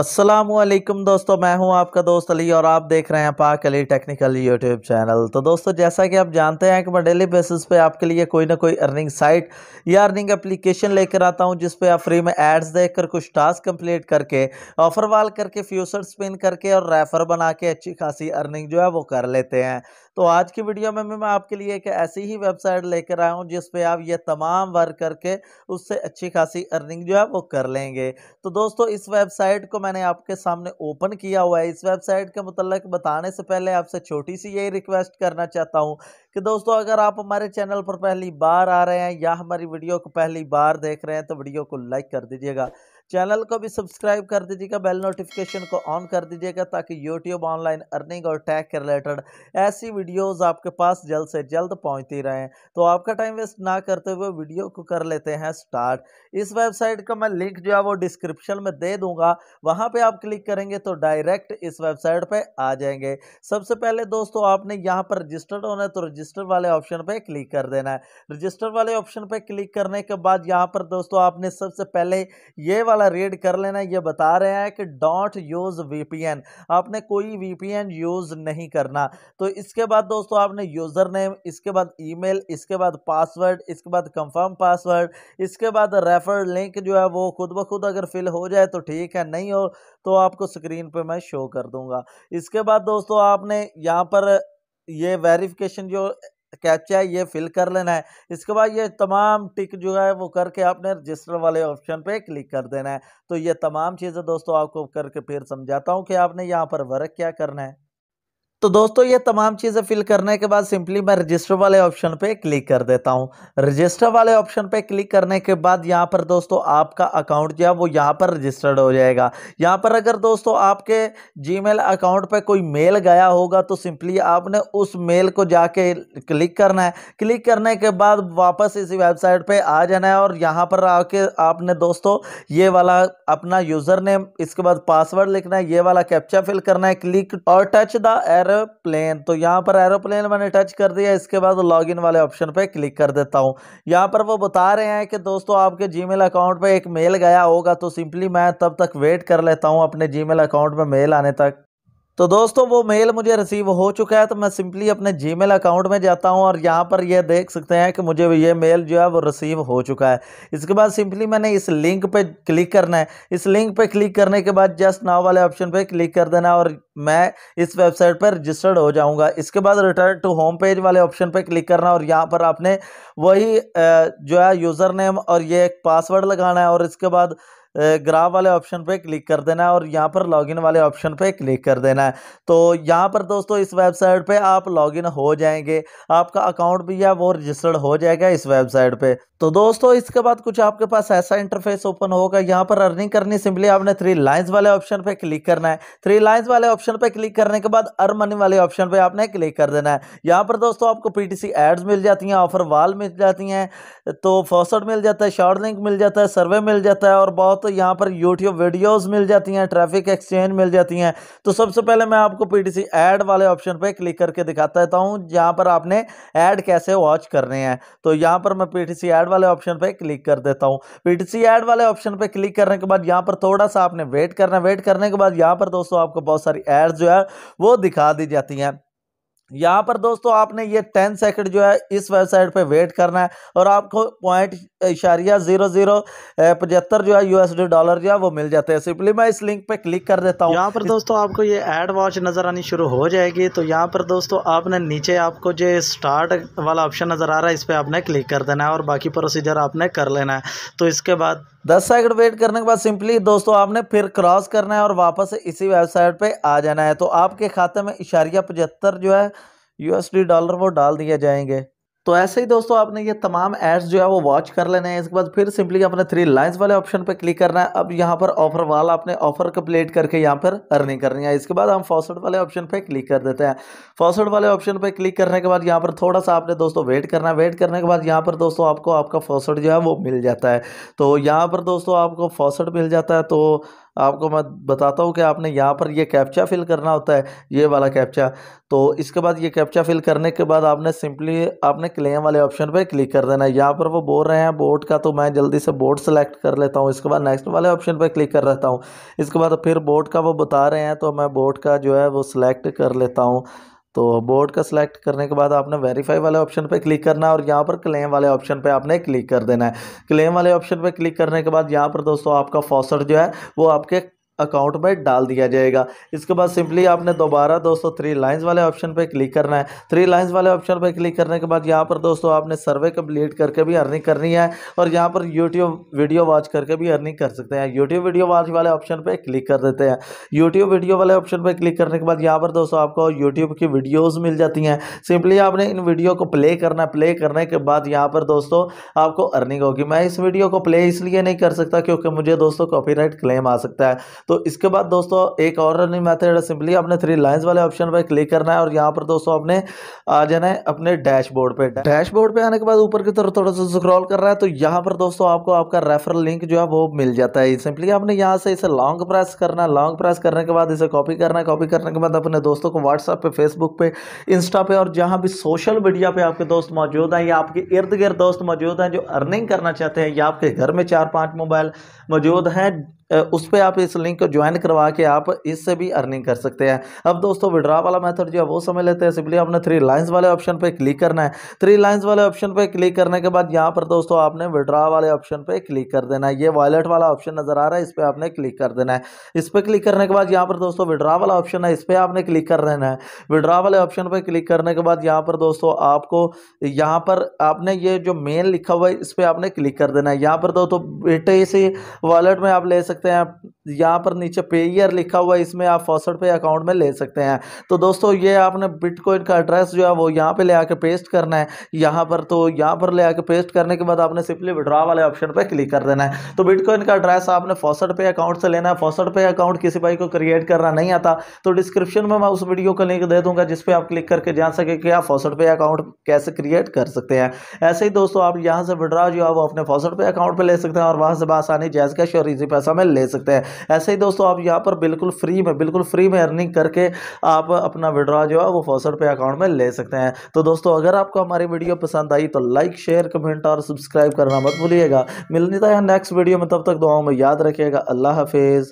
असलम दोस्तों, मैं हूँ आपका दोस्त अली और आप देख रहे हैं पाक अली टेक्निकल यूट्यूब चैनल। तो दोस्तों, जैसा कि आप जानते हैं कि मैं डेली बेसिस पे आपके लिए कोई ना कोई अर्निंग साइट या अर्निंग एप्लीकेशन लेकर आता हूँ, जिस पे आप फ्री में एड्स देखकर, कुछ टास्क कंप्लीट करके, ऑफ़र वाल करके, फ्यूचर स्पिन करके और रेफर बना के अच्छी खासी अर्निंग जो है वो कर लेते हैं। तो आज की वीडियो में मैं आपके लिए एक ऐसी ही वेबसाइट लेकर आया हूँ जिसपे आप ये तमाम वर्क करके उससे अच्छी खासी अर्निंग जो है वो कर लेंगे। तो दोस्तों, इस वेबसाइट को मैंने आपके सामने ओपन किया हुआ है। इस वेबसाइट के मतलब बताने से पहले आपसे छोटी सी यही रिक्वेस्ट करना चाहता हूँ कि दोस्तों, अगर आप हमारे चैनल पर पहली बार आ रहे हैं या हमारी वीडियो को पहली बार देख रहे हैं तो वीडियो को लाइक कर दीजिएगा। चैनल को भी सब्सक्राइब कर दीजिएगा, बेल नोटिफिकेशन को ऑन कर दीजिएगा, ताकि यूट्यूब ऑनलाइन अर्निंग और टैग के रिलेटेड ऐसी वीडियोस आपके पास जल्द से जल्द पहुँचती रहें। तो आपका टाइम वेस्ट ना करते हुए वीडियो को कर लेते हैं स्टार्ट। इस वेबसाइट का मैं लिंक जो है वो डिस्क्रिप्शन में दे दूँगा, वहाँ पर आप क्लिक करेंगे तो डायरेक्ट इस वेबसाइट पर आ जाएँगे। सबसे पहले दोस्तों, आपने यहाँ पर रजिस्टर्ड होना है तो रजिस्टर वाले ऑप्शन पर क्लिक कर देना है। रजिस्टर वाले ऑप्शन पर क्लिक करने के बाद यहाँ पर दोस्तों आपने सबसे पहले ये वाला रीड कर लेना ये बता रहे हैं कि डोंट यूज़ वीपीएन आपने कोई वीपीएन यूज़ नहीं करना। तो इसके बाद दोस्तों आपने यूज़र नेम इसके बाद ईमेल इसके बाद पासवर्ड इसके बाद कंफर्म पासवर्ड इसके बाद रेफर लिंक जो है वो खुद ब खुद अगर फिल हो जाए तो ठीक है, नहीं हो तो आपको स्क्रीन पे मैं शो कर दूँगा। इसके बाद दोस्तों आपने यहाँ पर ये वेरिफिकेशन जो कैप्चा है, ये फिल कर लेना है। इसके बाद ये तमाम टिक जो है, वो करके आपने रजिस्टर वाले ऑप्शन पे क्लिक कर देना है। तो ये तमाम चीज़ें दोस्तों आपको करके फिर समझाता हूँ कि आपने यहाँ पर वर्क क्या करना है। तो दोस्तों, ये तमाम चीज़ें फिल करने के बाद सिंपली मैं रजिस्टर वाले ऑप्शन पे क्लिक कर देता हूँ। रजिस्टर वाले ऑप्शन पे क्लिक करने के बाद यहाँ पर दोस्तों आपका अकाउंट जो है वो यहाँ पर रजिस्टर्ड हो जाएगा। यहाँ पर अगर दोस्तों आपके जीमेल अकाउंट पे कोई मेल गया होगा तो सिंपली आपने उस मेल को जाके क्लिक करना है। क्लिक करने के बाद वापस इसी वेबसाइट पर आ जाना है और यहाँ पर आके आपने दोस्तों ये वाला अपना यूज़र नेम इसके बाद पासवर्ड लिखना है, ये वाला कैप्चा फिल करना है क्लिक और टच द एर एरोप्लेन। तो यहाँ पर एरोप्लेन मैंने टच कर दिया, इसके बाद लॉगिन वाले ऑप्शन पे क्लिक कर देता हूँ। यहाँ पर वो बता रहे हैं कि दोस्तों आपके जीमेल अकाउंट पे एक मेल गया होगा तो सिंपली मैं तब तक वेट कर लेता हूँ अपने जीमेल अकाउंट में मेल आने तक। तो दोस्तों, वो मेल मुझे रिसीव हो चुका है तो मैं सिंपली अपने जीमेल अकाउंट में जाता हूँ और यहाँ पर ये देख सकते हैं कि मुझे ये मेल जो है वो रिसीव हो चुका है। इसके बाद सिंपली मैंने इस लिंक पे क्लिक करना है। इस लिंक पे क्लिक करने के बाद जस्ट नाव वाले ऑप्शन पे क्लिक कर देना और मैं इस वेबसाइट पर रजिस्टर्ड हो जाऊँगा। इसके बाद रिटर्न टू होम पेज वाले ऑप्शन पर क्लिक करना और यहाँ पर आपने वही जो है यूज़र नेम और ये एक पासवर्ड लगाना है और इसके बाद ग्राफ वाले ऑप्शन पे क्लिक कर देना है और यहाँ पर लॉगिन वाले ऑप्शन पे क्लिक कर देना है। तो यहाँ पर दोस्तों इस वेबसाइट पे आप लॉगिन हो जाएँगे। आपका अकाउंट भी है वो रजिस्टर्ड हो जाएगा इस वेबसाइट पे। तो दोस्तों इसके बाद कुछ आपके पास ऐसा इंटरफेस ओपन होगा, यहाँ पर अर्निंग करनी सिंपली आपने थ्री लाइन्स वाले ऑप्शन पे क्लिक करना है। थ्री लाइन्स वाले ऑप्शन पे क्लिक करने के बाद अर्न मनी वाले ऑप्शन पे आपने क्लिक कर देना है। यहाँ पर दोस्तों आपको पीटीसी एड्स मिल जाती हैं, ऑफ़र वाल मिल जाती हैं तो फॉसट मिल जाता है, शॉर्ट लिंक मिल जाता है, सर्वे मिल जाता है और बहुत यहाँ पर यूट्यूब वीडियोज़ मिल जाती हैं ट्रैफ़िक एक्सचेंज मिल जाती हैं। तो सबसे पहले मैं आपको पी एड वाले ऑप्शन पर क्लिक करके दिखाता रहता हूँ, जहाँ पर आपने एड कैसे वॉच करने हैं। तो यहाँ पर मैं पी एड वाले ऑप्शन पे क्लिक कर देता हूँ। पीटीसी ऐड वाले ऑप्शन पे क्लिक करने के बाद यहाँ पर थोड़ा सा आपने वेट करना वेट करने के बाद यहाँ पर दोस्तों आपको बहुत सारी एड्स जो है, वो दिखा दी जाती हैं। यहाँ पर दोस्तों आपने ये टेन सेकंड जो है, इस वेबसाइट पे वेट करना है और आपको पॉइंट इशारिया ज़ीरो ज़ीरो पचहत्तर जो है यूएसडी डॉलर जो है वो मिल जाते हैं सिंपली मैं इस लिंक पे क्लिक कर देता हूँ। यहाँ पर दोस्तों आपको ये एड वॉच नज़र आनी शुरू हो जाएगी तो यहाँ पर दोस्तों आपने नीचे आपको जो स्टार्ट वाला ऑप्शन नज़र आ रहा है इस पर आपने क्लिक कर देना है और बाकी प्रोसीजर आपने कर लेना है। तो इसके बाद दस सेकंड वेट करने के बाद सिंपली दोस्तों आपने फिर क्रॉस करना है और वापस इसी वेबसाइट पे आ जाना है। तो आपके खाते में इशारिया पचहत्तर जो है यूएसडी डॉलर वो डाल दिए जाएँगे। तो ऐसे ही दोस्तों आपने ये तमाम एड्स जो है वो वॉच कर लेने हैं। इसके बाद फिर सिंपली अपने थ्री लाइंस वाले ऑप्शन पे क्लिक करना है। अब यहाँ पर ऑफ़र वाला आपने ऑफ़र कंप्लीट करके यहाँ पर अर्निंग करनी है। इसके बाद हम फॉसवर्ड वाले ऑप्शन पे क्लिक कर देते हैं। फॉसवर्ड वाले ऑप्शन पे क्लिक करने के बाद यहाँ पर थोड़ा सा आपने दोस्तों वेट करना है। वेट करने के बाद यहाँ पर दोस्तों आपको आपका फॉसवर्ड जो है वो मिल जाता है। तो यहाँ पर दोस्तों आपको फॉसवर्ड मिल जाता है। तो आपको मैं बताता हूँ कि आपने यहाँ पर ये कैप्चा फिल करना होता है, ये वाला कैप्चा। तो इसके बाद ये कैप्चा फिल करने के बाद आपने सिंपली, आपने क्लेम वाले ऑप्शन पे क्लिक कर देना है। यहाँ पर वो बोल रहे हैं बोर्ड का तो मैं जल्दी से बोर्ड सेलेक्ट कर लेता हूँ। इसके बाद नेक्स्ट वाले ऑप्शन पर क्लिक कर रहता हूँ। इसके बाद फिर बोर्ड का वो बता रहे हैं तो मैं बोर्ड का जो है वो सिलेक्ट कर लेता हूँ। तो बोर्ड का सिलेक्ट करने के बाद आपने वेरीफाई वाले ऑप्शन पर क्लिक करना है और यहाँ पर क्लेम वाले ऑप्शन पर आपने क्लिक कर देना है। क्लेम वाले ऑप्शन पर क्लिक करने के बाद यहाँ पर दोस्तों आपका फॉसट जो है, वो आपके अकाउंट में डाल दिया जाएगा। इसके बाद सिंपली आपने दोबारा दोस्तों थ्री लाइंस वाले ऑप्शन पर क्लिक करना है। थ्री लाइंस वाले ऑप्शन पर क्लिक करने के बाद यहाँ पर दोस्तों आपने सर्वे कंप्लीट करके भी अर्निंग करनी है और यहाँ पर यूट्यूब वीडियो वॉच करके भी अर्निंग कर सकते हैं। यूट्यूब वीडियो वॉच वाले ऑप्शन पर क्लिक कर देते हैं। यूट्यूब वीडियो वाले ऑप्शन पर क्लिक करने के बाद यहाँ पर दोस्तों आपको यूट्यूब की वीडियोज़ मिल जाती हैं। सिंपली आपने इन वीडियो को प्ले करना है। प्ले करने के बाद यहाँ पर दोस्तों आपको अर्निंग होगी। मैं इस वीडियो को प्ले इसलिए नहीं कर सकता क्योंकि मुझे दोस्तों कॉपीराइट क्लेम आ सकता है। तो इसके बाद दोस्तों, एक और रनिंग मेथड सिंपली आपने थ्री लाइन्स वाले ऑप्शन पर क्लिक करना है और यहाँ पर दोस्तों आपने, आ जाना है अपने डैशबोर्ड पे डैशबोर्ड पे आने के बाद ऊपर की तरफ़ थोड़ा सा स्क्रॉल कर रहा है तो यहाँ पर दोस्तों आपको आपका रेफरल लिंक जो है वो मिल जाता है। सिंपली आपने यहाँ से इसे लॉन्ग प्रेस करना है। लॉन्ग प्रेस करने के बाद इसे कॉपी करना है। कॉपी करने के बाद अपने दोस्तों को व्हाट्सएप पे फेसबुक पे इंस्टा पे और जहाँ भी सोशल मीडिया पे आपके दोस्त मौजूद हैं या आपके इर्द गिर्द दोस्त मौजूद हैं जो अर्निंग करना चाहते हैं या आपके घर में चार पाँच मोबाइल मौजूद हैं उस पर आप इस लिंक को ज्वाइन करवा के आप इससे भी अर्निंग कर सकते हैं। अब दोस्तों विड्रा वाला मेथड जो है, वो समझ लेते हैं। सिंपली आपने थ्री लाइंस वाले ऑप्शन पे क्लिक करना है। थ्री लाइंस वाले ऑप्शन पे क्लिक करने के बाद यहाँ पर दोस्तों आपने विड्रा वाले ऑप्शन पे क्लिक कर देना है। ये वॉलेट वाला ऑप्शन नज़र आ रहा है, इस पर आपने क्लिक कर देना है। इस पर क्लिक करने के बाद यहाँ पर दोस्तों विड्रा वाला ऑप्शन है, इस पर आपने क्लिक कर देना है। विड्रा वाले ऑप्शन पर क्लिक करने के बाद यहाँ पर दोस्तों आपको यहाँ पर आपने ये जो मेन लिखा हुआ है, इस पर आपने क्लिक कर देना है। यहाँ पर दोस्तों बेटे इसी वॉलेट में आप ले सकते सकते हैं यहाँ पर नीचे पे ईयर लिखा हुआ है, इसमें आप फॉसट पे अकाउंट में ले सकते हैं। तो दोस्तों, ये आपने बिटकॉइन का एड्रेस जो है, वो यहाँ पे ले आके पेस्ट करना है। यहाँ पर तो यहाँ पर ले आके पेस्ट करने के बाद आपने सिंपली विड्रॉ वाले ऑप्शन पर क्लिक कर देना है। तो बिटकॉइन का एड्रेस आपने फॉसट पे अकाउंट से लेना है। फॉसट पे अकाउंट किसी भाई को क्रिएट करना नहीं आता तो डिस्क्रिप्शन में मैं उस वीडियो का लिंक दे दूँगा जिसपे आप क्लिक करके जान सके कि आप फॉसट पे अकाउंट कैसे क्रिएट कर सकते हैं। ऐसे ही दोस्तों, आप यहाँ से विड्रॉ जो है, वो अपने फॉसट पे अकाउंट पर ले सकते हैं और वहाँ से बासानी जैस कैश और इजी पैसा में ले सकते हैं। ऐसे ही दोस्तों आप यहाँ पर बिल्कुल फ्री में, बिल्कुल फ्री में अर्निंग करके आप अपना विड्रॉ जो है वो फॉसट पे अकाउंट में ले सकते हैं। तो दोस्तों, अगर आपको हमारी वीडियो पसंद आई तो लाइक शेयर कमेंट और सब्सक्राइब करना मत भूलिएगा। मिलने था नेक्स्ट वीडियो में तब तक दुआओं में याद रखिएगा। अल्लाह हाफिज़।